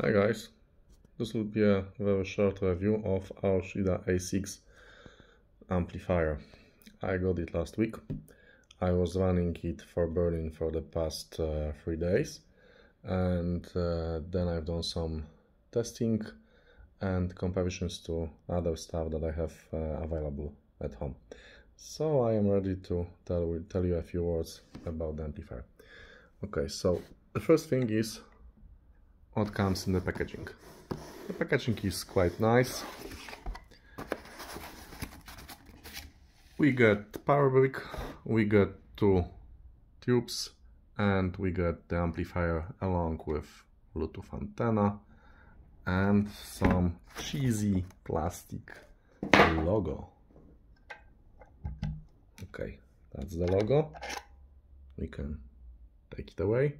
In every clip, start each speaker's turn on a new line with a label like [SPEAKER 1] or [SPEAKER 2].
[SPEAKER 1] Hi guys, this will be a very short review of Aoshida A6 amplifier. I got it last week. I was running it for Berlin for the past uh, three days and uh, then I've done some testing and comparisons to other stuff that I have uh, available at home. So I am ready to tell, tell you a few words about the amplifier. Okay, so the first thing is what comes in the packaging. The packaging is quite nice. We get power brick, we get two tubes and we get the amplifier along with Bluetooth antenna and some cheesy plastic logo. Okay, that's the logo. We can take it away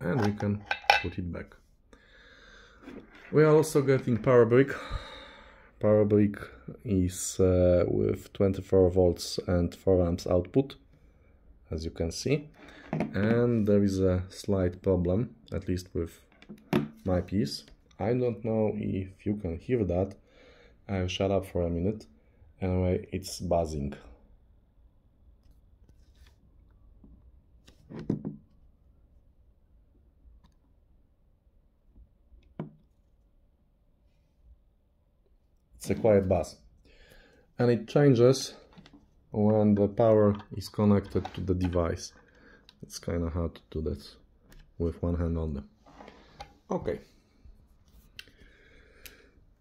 [SPEAKER 1] and we can put it back. We are also getting power brick. Power brick is uh, with 24 volts and 4 amps output, as you can see. And there is a slight problem, at least with my piece. I don't know if you can hear that. I'll shut up for a minute. Anyway, it's buzzing. It's a quiet buzz and it changes when the power is connected to the device. It's kind of hard to do that with one hand on them okay.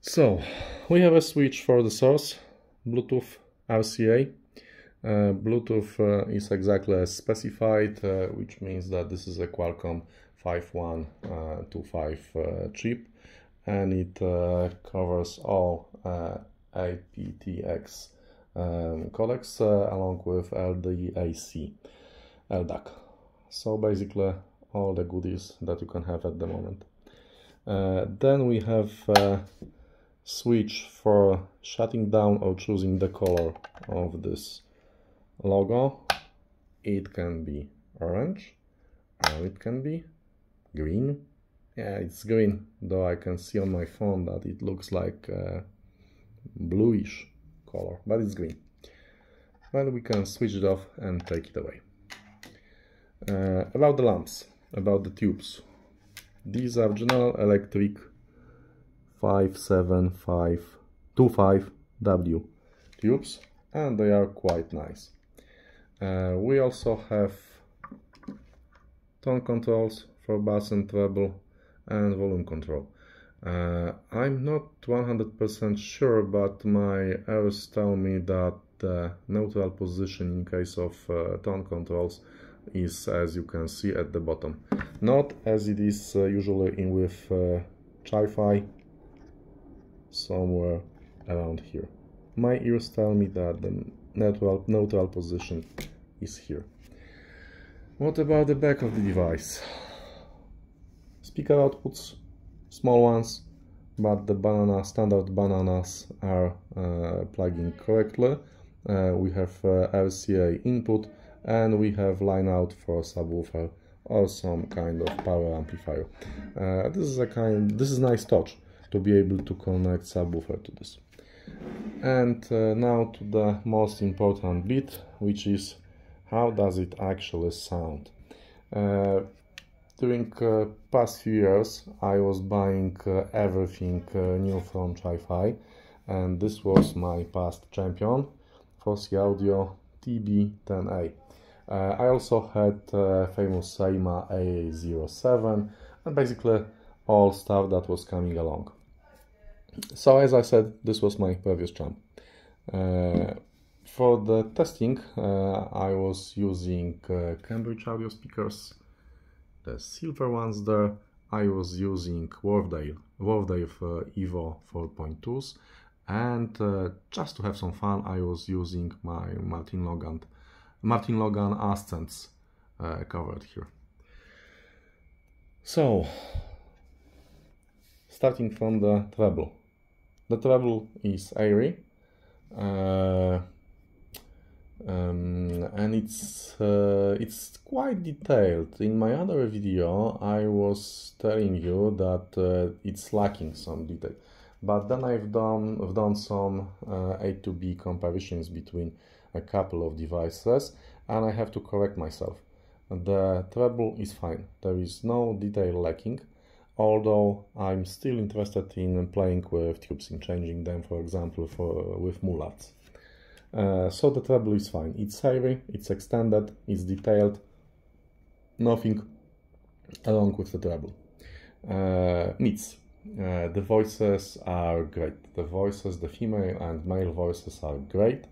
[SPEAKER 1] So we have a switch for the source bluetooth rca uh, bluetooth uh, is exactly as specified uh, which means that this is a qualcomm 5125 uh, uh, chip and it uh, covers all uh, aptX um, codecs uh, along with LDAC, LDAC. So basically all the goodies that you can have at the moment. Uh, then we have a switch for shutting down or choosing the color of this logo. It can be orange or it can be green yeah it's green though I can see on my phone that it looks like bluish color but it's green. But we can switch it off and take it away. Uh, about the lamps about the tubes. These are General Electric 57525W tubes and they are quite nice. Uh, we also have tone controls for bass and treble and volume control. Uh, I'm not 100% sure, but my errors tell me that the neutral position in case of uh, tone controls is as you can see at the bottom. Not as it is uh, usually in with uh, Chi-Fi, somewhere around here. My ears tell me that the neutral, neutral position is here. What about the back of the device? Speaker outputs, small ones, but the banana standard bananas are uh, plugging correctly. Uh, we have uh, input and we have line out for subwoofer or some kind of power amplifier. Uh, this is a kind, this is nice touch to be able to connect subwoofer to this. And uh, now to the most important bit, which is how does it actually sound. During uh, past few years I was buying uh, everything uh, new from Chi-Fi and this was my past champion Fosi Audio TB10A. Uh, I also had uh, famous AIYIMA A07 and basically all stuff that was coming along. So as I said, this was my previous champ. Uh, for the testing, I was using Cambridge audio speakers the silver ones there I was using Wharfedale, Wharfedale uh, Evo 4.2s and uh, just to have some fun I was using my Martin Logan Martin Logan Ascents uh, covered here. So starting from the treble. The treble is airy. Uh, um, and it's uh, it's quite detailed. In my other video, I was telling you that uh, it's lacking some detail, but then I've done I've done some uh, A to B comparisons between a couple of devices, and I have to correct myself. The treble is fine. There is no detail lacking, although I'm still interested in playing with tubes, in changing them, for example, for with Mullards. Uh, so the treble is fine. It's hairy, it's extended, it's detailed, nothing along with the treble. Uh, mids. Uh, the voices are great. The voices, the female and male voices are great.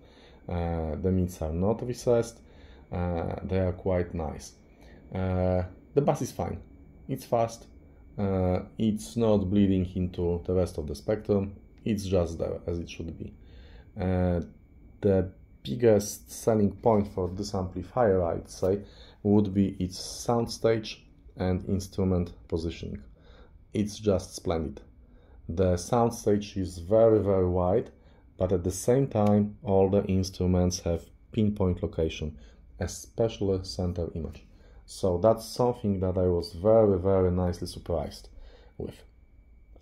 [SPEAKER 1] Uh, the mids are not recessed. Uh, they are quite nice. Uh, the bass is fine. It's fast. it's not bleeding into the rest of the spectrum. It's just there as it should be the biggest selling point for this amplifier, I'd say, would be its soundstage and instrument positioning. It's just splendid. The soundstage is very, very wide, but at the same time, all the instruments have pinpoint location, especially center image. So that's something that I was very, very nicely surprised with.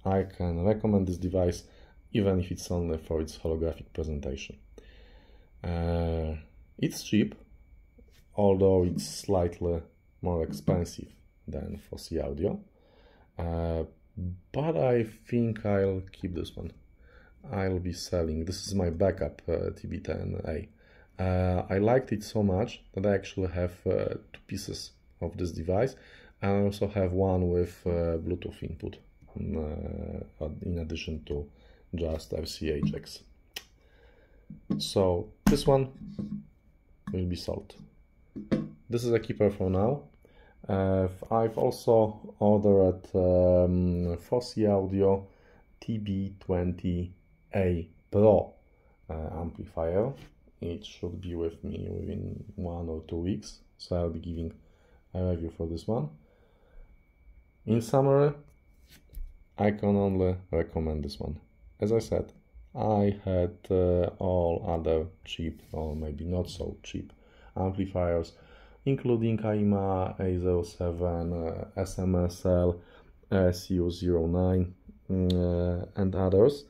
[SPEAKER 1] I can recommend this device even if it's only for its holographic presentation. Uh, it's cheap, although it's slightly more expensive than Fosi Audio. Uh, but I think I'll keep this one. I'll be selling. This is my backup uh, TB10A. Uh, I liked it so much that I actually have uh, two pieces of this device. And I also have one with uh, Bluetooth input in, in addition to just RCHX. So this one will be sold. This is a keeper for now. Uh, I've also ordered um, Fosi Audio TB20A Pro uh, amplifier. It should be with me within one or two weeks, so I'll be giving a review for this one. In summary, I can only recommend this one. As I said, I had uh, all other cheap or maybe not so cheap amplifiers, including AIYIMA A07, uh, SMSL, SU09, uh, and others.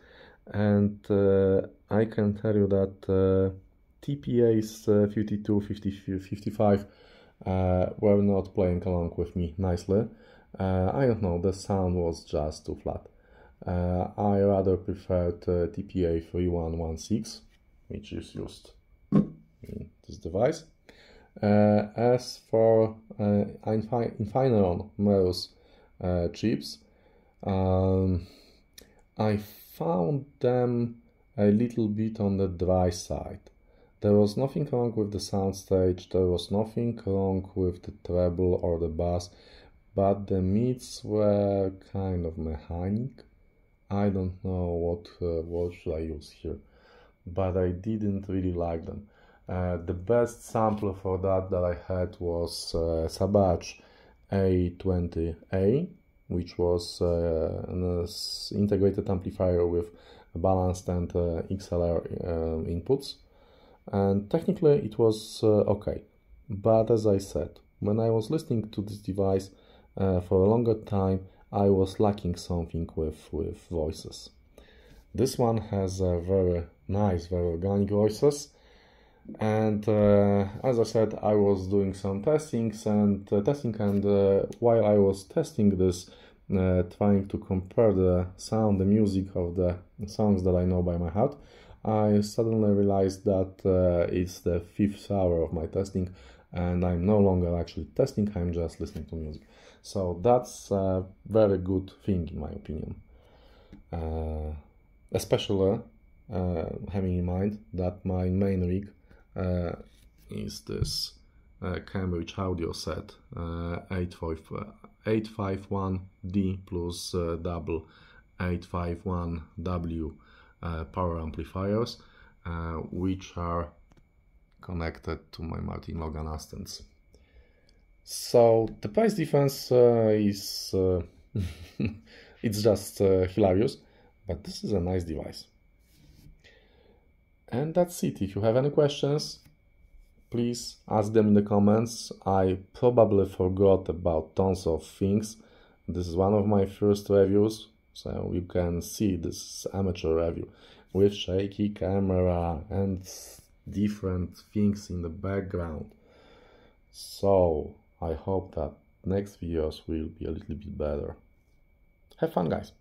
[SPEAKER 1] And uh, I can tell you that uh, TPAs uh, 52, 50, 55 were not playing along with me nicely. I don't know, the sound was just too flat. Uh, I rather preferred uh, TPA 3116, which is used in this device. Uh, as for uh, Infineon Merus uh, chips, um, I found them a little bit on the dry side. There was nothing wrong with the soundstage, there was nothing wrong with the treble or the bass, but the mids were kind of mechanic. I don't know what uh, what should I use here, but I didn't really like them. Uh, the best sample for that that I had was uh, Sabaj A20A, which was uh, an uh, integrated amplifier with balanced and uh, XLR uh, inputs, and technically it was okay. But as I said, when I was listening to this device for a longer time, I was lacking something with, with voices. This one has a very nice, very organic voices. And uh, as I said, I was doing some testings and uh, testing, and uh, while I was testing this, uh, trying to compare the sound, the music of the songs that I know by my heart, I suddenly realized that uh, it's the fifth hour of my testing, and I'm no longer actually testing, I'm just listening to music. So that's a very good thing in my opinion. Uh, especially uh, having in mind that my main rig uh, is this uh, Cambridge audio set uh, 851D plus uh, double 851W power amplifiers, which are connected to my Martin Logan Ascents. So the price difference uh, is uh, it's just uh, hilarious, but this is a nice device. And that's it. If you have any questions, please ask them in the comments. I probably forgot about tons of things. This is one of my first reviews, so you can see this amateur review with shaky camera and different things in the background. So I hope that next videos will be a little bit better. Have fun guys!